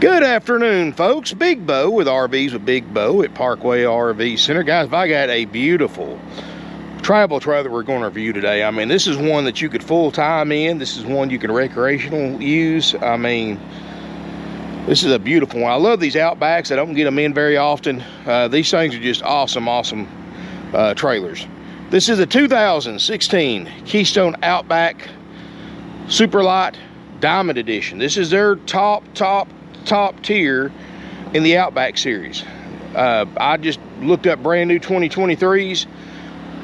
Good afternoon, folks. Big Bo with RVs with Big Bo at Parkway RV Center. Guys, I got a beautiful travel trailer we're going to review today. I mean, this is one that you could full-time in. This is one you can recreational use. I mean, this is a beautiful one. I love these Outbacks. I don't get them in very often. Uh, these things are just awesome, awesome uh, trailers. This is a 2016 Keystone Outback Super Lite Diamond Edition. This is their top, top top tier in the Outback series. Uh, I just looked up brand new 2023s.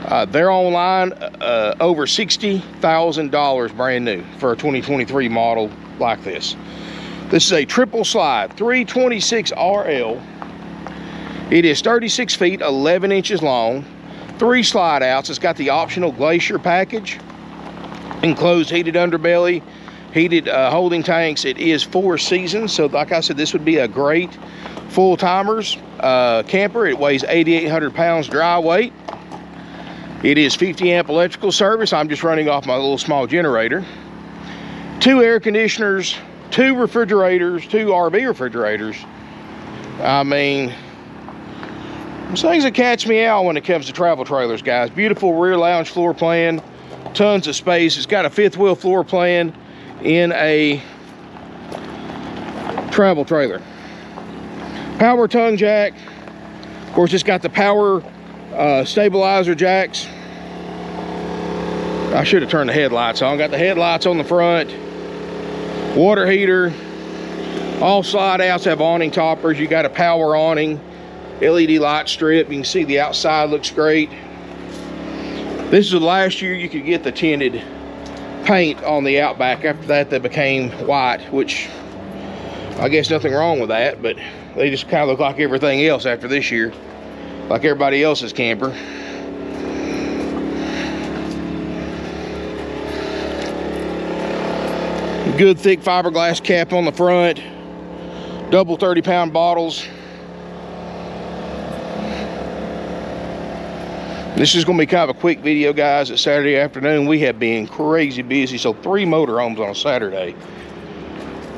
Uh, they're online uh, over $60,000 brand new for a 2023 model like this. This is a triple slide 326 RL. It is 36 feet, 11 inches long, three slide outs. It's got the optional Glacier package, enclosed heated underbelly, heated uh, holding tanks. It is four seasons. So like I said, this would be a great full timers uh, camper. It weighs 8,800 pounds dry weight. It is 50 amp electrical service. I'm just running off my little small generator. Two air conditioners, two refrigerators, two RV refrigerators. I mean, things that catch me out when it comes to travel trailers, guys. Beautiful rear lounge floor plan, tons of space. It's got a fifth wheel floor plan in a travel trailer. Power tongue jack. Of course, it's got the power uh, stabilizer jacks. I should have turned the headlights on. Got the headlights on the front. Water heater. All slide outs have awning toppers. You got a power awning. LED light strip. You can see the outside looks great. This is the last year you could get the tinted paint on the Outback. After that, they became white, which I guess nothing wrong with that, but they just kind of look like everything else after this year, like everybody else's camper. Good thick fiberglass cap on the front, double 30 pound bottles. This is going to be kind of a quick video, guys. It's Saturday afternoon. We have been crazy busy. So three motorhomes on a Saturday.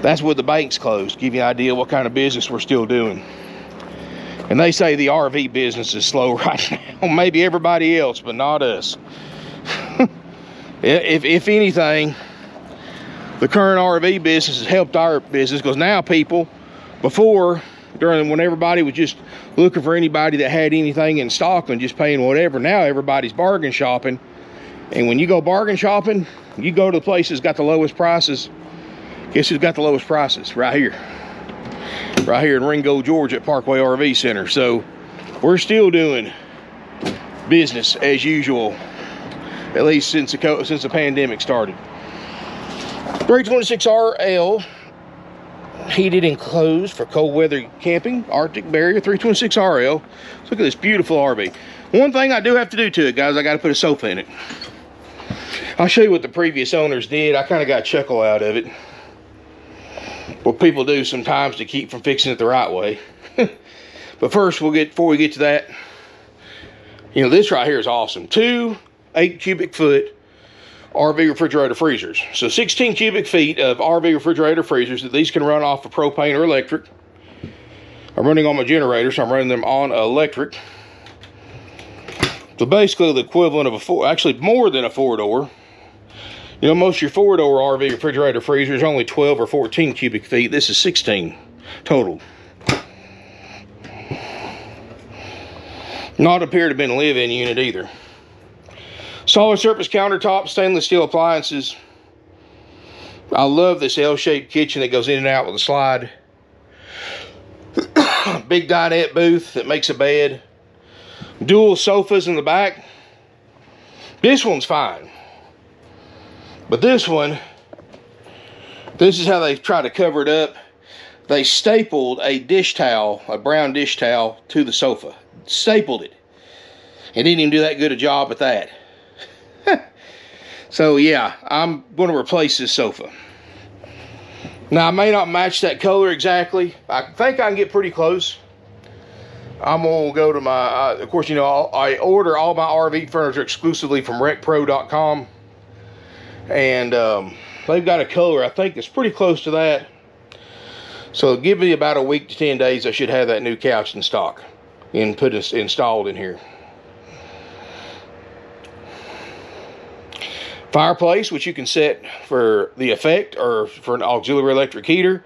That's with the banks closed. Give you an idea what kind of business we're still doing. And they say the RV business is slow right now. Maybe everybody else, but not us. if, if anything, the current RV business has helped our business because now people, before during when everybody was just looking for anybody that had anything in stock and just paying whatever. Now everybody's bargain shopping. And when you go bargain shopping, you go to the place that's got the lowest prices. Guess who's got the lowest prices? Right here. Right here in Ringgold, Georgia at Parkway RV Center. So we're still doing business as usual, at least since the, since the pandemic started. 326RL heated enclosed for cold weather camping, Arctic Barrier 326 RL. look at this beautiful RV. One thing I do have to do to it, guys, I got to put a sofa in it. I'll show you what the previous owners did. I kind of got a chuckle out of it. What people do sometimes to keep from fixing it the right way. but first, we'll get before we get to that. You know, this right here is awesome. Two eight cubic foot RV refrigerator freezers. So 16 cubic feet of RV refrigerator freezers. That these can run off of propane or electric. I'm running on my generator, so I'm running them on electric. So basically the equivalent of a four, actually more than a four door. You know, most of your four door RV refrigerator freezers only 12 or 14 cubic feet. This is 16 total. Not appear to have been a live-in unit either. Solid surface countertop, stainless steel appliances. I love this L-shaped kitchen that goes in and out with a slide. Big dinette booth that makes a bed. Dual sofas in the back. This one's fine. But this one, this is how they try to cover it up. They stapled a dish towel, a brown dish towel, to the sofa. Stapled it. And didn't even do that good a job at that. So yeah, I'm going to replace this sofa. Now I may not match that color exactly. I think I can get pretty close. I'm gonna go to my, uh, of course, you know, i order all my RV furniture exclusively from RecPro.com. And um, they've got a color, I think it's pretty close to that. So give me about a week to 10 days, I should have that new couch in stock and put it installed in here. Fireplace, which you can set for the effect or for an auxiliary electric heater.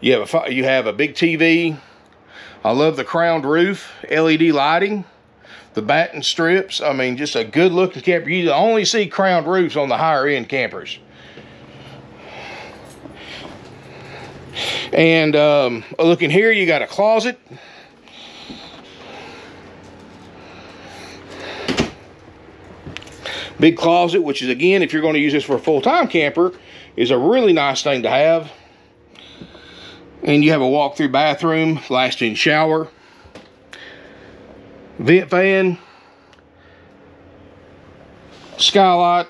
You have a you have a big TV. I love the crowned roof, LED lighting, the batten strips. I mean, just a good looking camper. You only see crowned roofs on the higher end campers. And um, looking here, you got a closet. Big closet, which is again, if you're going to use this for a full-time camper, is a really nice thing to have. And you have a walk-through bathroom, last-in shower, vent fan, skylight,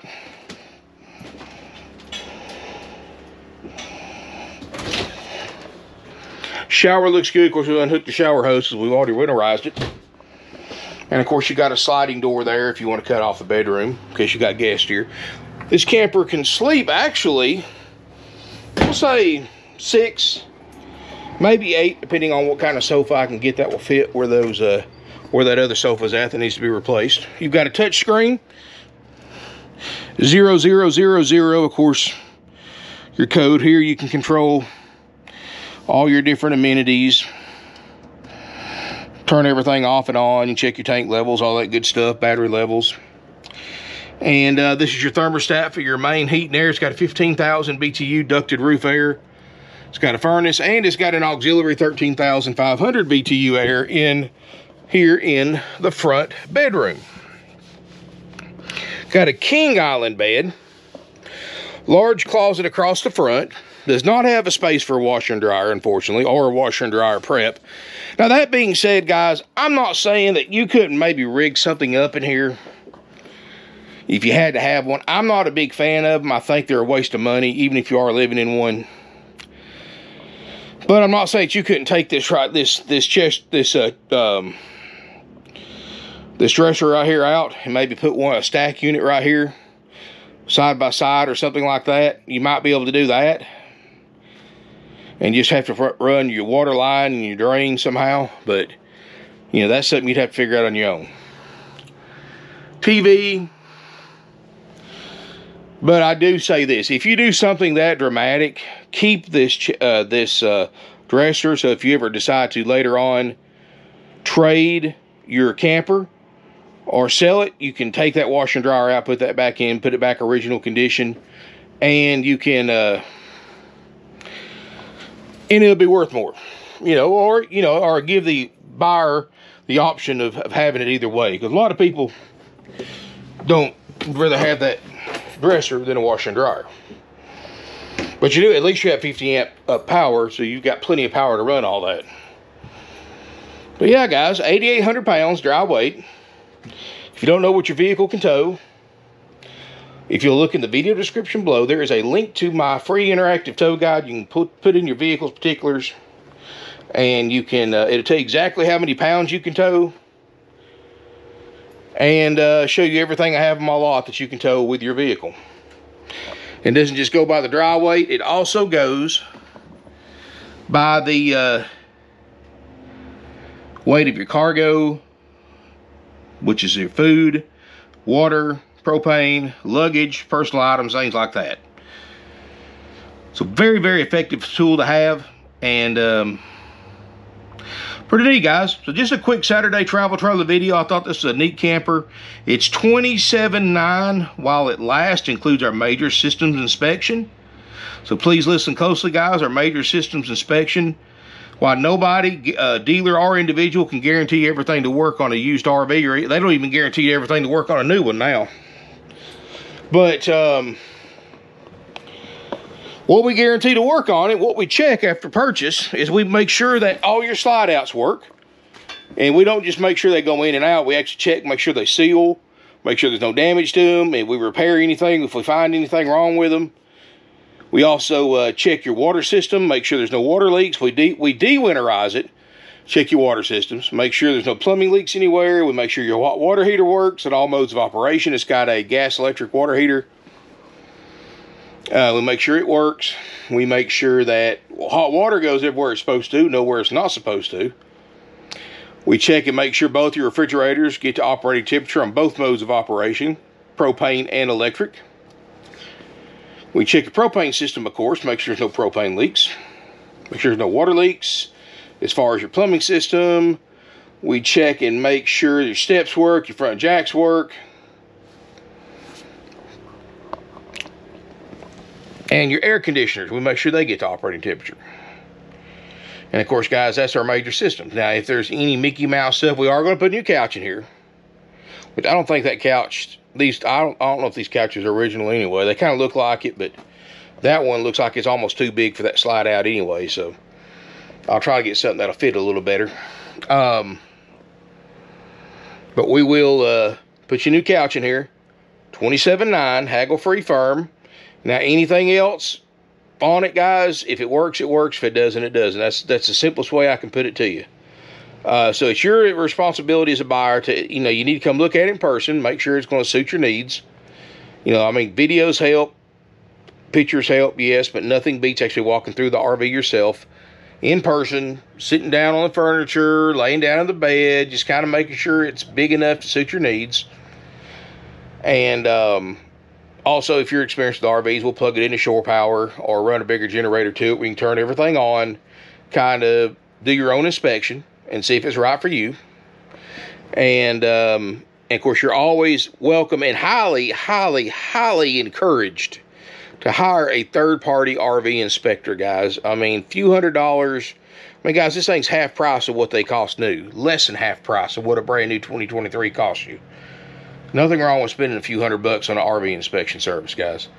Shower looks good. Of course, we unhooked the shower hose because we've already winterized it. And of course, you got a sliding door there if you want to cut off the bedroom in case you got guests here. This camper can sleep actually, we'll say six, maybe eight, depending on what kind of sofa I can get that will fit where those uh, where that other sofa's at that needs to be replaced. You've got a touch screen. Zero zero zero zero. Of course, your code here you can control all your different amenities. Turn everything off and on. You check your tank levels, all that good stuff, battery levels. And uh, this is your thermostat for your main heat and air. It's got a 15,000 BTU ducted roof air. It's got a furnace and it's got an auxiliary 13,500 BTU air in here in the front bedroom. Got a king island bed. Large closet across the front. Does not have a space for a washer and dryer, unfortunately, or a washer and dryer prep. Now, that being said, guys, I'm not saying that you couldn't maybe rig something up in here if you had to have one. I'm not a big fan of them. I think they're a waste of money, even if you are living in one. But I'm not saying that you couldn't take this right, this this chest, this uh, um, this dresser right here out, and maybe put one a stack unit right here, side by side or something like that. You might be able to do that and just have to run your water line and your drain somehow. But, you know, that's something you'd have to figure out on your own. TV. But I do say this. If you do something that dramatic, keep this uh, this uh, dresser. So if you ever decide to later on trade your camper or sell it, you can take that washer and dryer out, put that back in, put it back original condition, and you can... Uh, and it'll be worth more, you know, or, you know, or give the buyer the option of, of having it either way. Because a lot of people don't rather have that dresser than a washer and dryer. But you do, at least you have 50 amp power, so you've got plenty of power to run all that. But yeah, guys, 8,800 pounds dry weight. If you don't know what your vehicle can tow, if you'll look in the video description below, there is a link to my free interactive tow guide. You can put, put in your vehicle's particulars and you can, uh, it'll tell you exactly how many pounds you can tow and uh, show you everything I have in my lot that you can tow with your vehicle. It doesn't just go by the dry weight, it also goes by the uh, weight of your cargo, which is your food, water, propane, luggage, personal items, things like that. So very, very effective tool to have and um, pretty neat guys. So just a quick Saturday travel trailer video. I thought this was a neat camper. It's 27.9 while it lasts, includes our major systems inspection. So please listen closely guys, our major systems inspection while nobody, uh, dealer or individual, can guarantee everything to work on a used RV, or they don't even guarantee everything to work on a new one now. But um, what we guarantee to work on it, what we check after purchase, is we make sure that all your slide outs work. And we don't just make sure they go in and out. We actually check, make sure they seal, make sure there's no damage to them. And we repair anything if we find anything wrong with them. We also uh, check your water system, make sure there's no water leaks. We de we de-winterize it check your water systems. Make sure there's no plumbing leaks anywhere. We make sure your hot water heater works at all modes of operation. It's got a gas electric water heater. Uh, we make sure it works. We make sure that hot water goes everywhere it's supposed to, nowhere it's not supposed to. We check and make sure both your refrigerators get to operating temperature on both modes of operation, propane and electric. We check the propane system, of course, make sure there's no propane leaks. Make sure there's no water leaks. As far as your plumbing system, we check and make sure your steps work, your front jacks work. And your air conditioners, we make sure they get to operating temperature. And of course, guys, that's our major system. Now, if there's any Mickey Mouse stuff, we are going to put a new couch in here. But I don't think that couch, these, I don't, I don't know if these couches are original anyway. They kind of look like it, but that one looks like it's almost too big for that slide out anyway. So I'll try to get something that'll fit a little better. Um, but we will uh, put your new couch in here. 27.9, haggle free firm. Now, anything else, on it, guys. If it works, it works. If it doesn't, it doesn't. That's that's the simplest way I can put it to you. Uh, so it's your responsibility as a buyer to, you know, you need to come look at it in person, make sure it's going to suit your needs. You know, I mean, videos help, pictures help, yes, but nothing beats actually walking through the RV yourself in person, sitting down on the furniture, laying down in the bed, just kind of making sure it's big enough to suit your needs. And, um, also, if you're experienced with RVs, we'll plug it into shore power or run a bigger generator to it. We can turn everything on, kind of do your own inspection and see if it's right for you. And, um, and of course, you're always welcome and highly, highly, highly encouraged to hire a third party RV inspector, guys. I mean, few hundred dollars. I mean, guys, this thing's half price of what they cost new, less than half price of what a brand new 2023 costs you. Nothing wrong with spending a few hundred bucks on an RV inspection service, guys.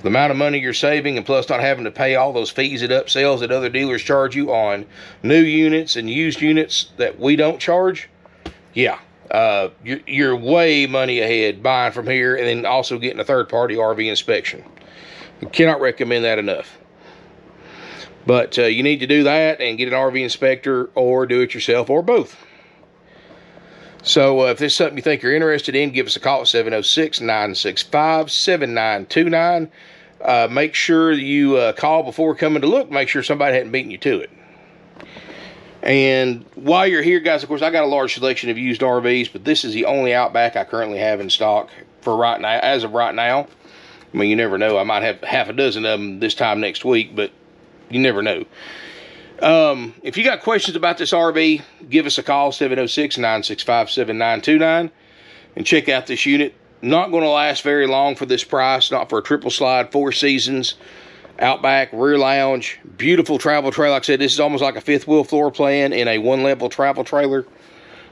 The amount of money you're saving, and plus not having to pay all those fees at upsells that other dealers charge you on new units and used units that we don't charge, yeah, uh, you're, you're way money ahead buying from here and then also getting a third party RV inspection. I cannot recommend that enough. But uh, you need to do that and get an RV inspector or do it yourself or both. So uh, if this is something you think you're interested in, give us a call at 706-965-7929. Uh, make sure you uh, call before coming to look. Make sure somebody hadn't beaten you to it. And while you're here, guys, of course, I got a large selection of used RVs, but this is the only Outback I currently have in stock for right now, as of right now. I mean, you never know. I might have half a dozen of them this time next week, but you never know. Um, if you got questions about this RV, give us a call 706 965 7929 and check out this unit. Not going to last very long for this price, not for a triple slide, four seasons, outback, rear lounge, beautiful travel trailer. Like I said, this is almost like a fifth wheel floor plan in a one level travel trailer.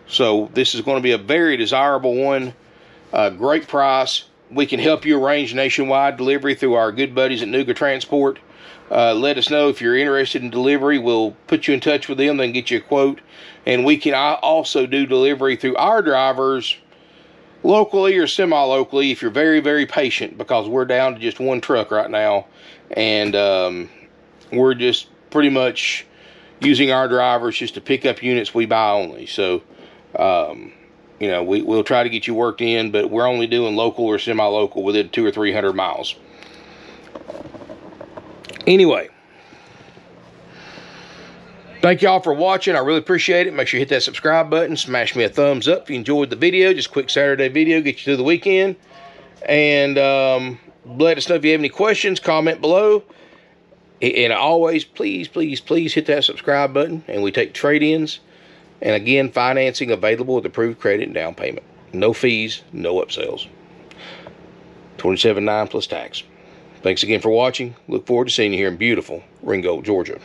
So this is going to be a very desirable one. Uh, great price. We can help you arrange nationwide delivery through our good buddies at Nuga Transport. Uh, let us know if you're interested in delivery. We'll put you in touch with them, then get you a quote. And we can also do delivery through our drivers locally or semi-locally if you're very, very patient because we're down to just one truck right now. And um, we're just pretty much using our drivers just to pick up units we buy only. So, um, you know, we, we'll try to get you worked in, but we're only doing local or semi-local within two or three hundred miles. Anyway, thank y'all for watching. I really appreciate it. Make sure you hit that subscribe button. Smash me a thumbs up if you enjoyed the video. Just quick Saturday video, get you through the weekend. And um, let us know if you have any questions. Comment below. And always, please, please, please hit that subscribe button. And we take trade-ins. And again, financing available with approved credit and down payment. No fees, no upsells. 27.9 plus tax. Thanks again for watching. Look forward to seeing you here in beautiful Ringgold, Georgia.